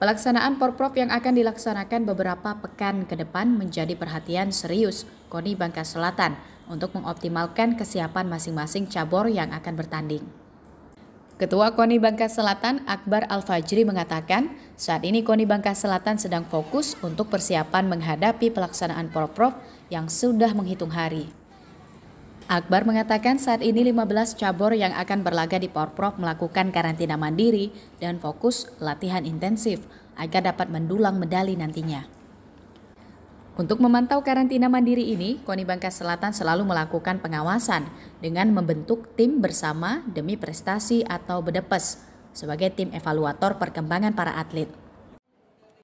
Pelaksanaan Porprov yang akan dilaksanakan beberapa pekan ke depan menjadi perhatian serius KONI Bangka Selatan untuk mengoptimalkan kesiapan masing-masing cabur yang akan bertanding. Ketua KONI Bangka Selatan Akbar Al-Fajri mengatakan, saat ini KONI Bangka Selatan sedang fokus untuk persiapan menghadapi pelaksanaan Porprov yang sudah menghitung hari. Akbar mengatakan saat ini 15 cabur yang akan berlaga di Porprov melakukan karantina mandiri dan fokus latihan intensif agar dapat mendulang medali nantinya. Untuk memantau karantina mandiri ini, KONI Bangka Selatan selalu melakukan pengawasan dengan membentuk tim bersama demi prestasi atau bedepes sebagai tim evaluator perkembangan para atlet.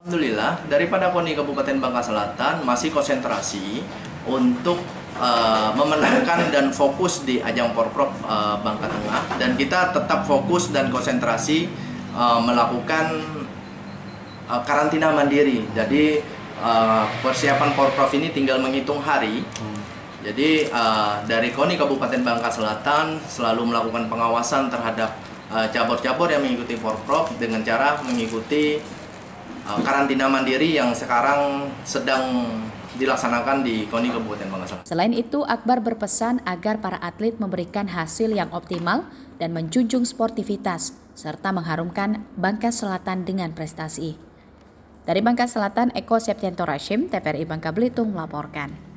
Alhamdulillah, daripada KONI Kabupaten Bangka Selatan masih konsentrasi untuk uh, memenangkan dan fokus di ajang Porprov uh, Bangka Tengah dan kita tetap fokus dan konsentrasi uh, melakukan uh, karantina mandiri. Jadi uh, persiapan Porprov ini tinggal menghitung hari. Hmm. Jadi uh, dari KONI Kabupaten Bangka Selatan selalu melakukan pengawasan terhadap cabur-cabur uh, yang mengikuti Porprov dengan cara mengikuti uh, karantina mandiri yang sekarang sedang dilaksanakan di KONI Kabupaten Bangka Selain itu, Akbar berpesan agar para atlet memberikan hasil yang optimal dan menjunjung sportivitas, serta mengharumkan Bangka Selatan dengan prestasi. Dari Bangka Selatan, Eko Septianto Rashim, TPRI Bangka Belitung melaporkan.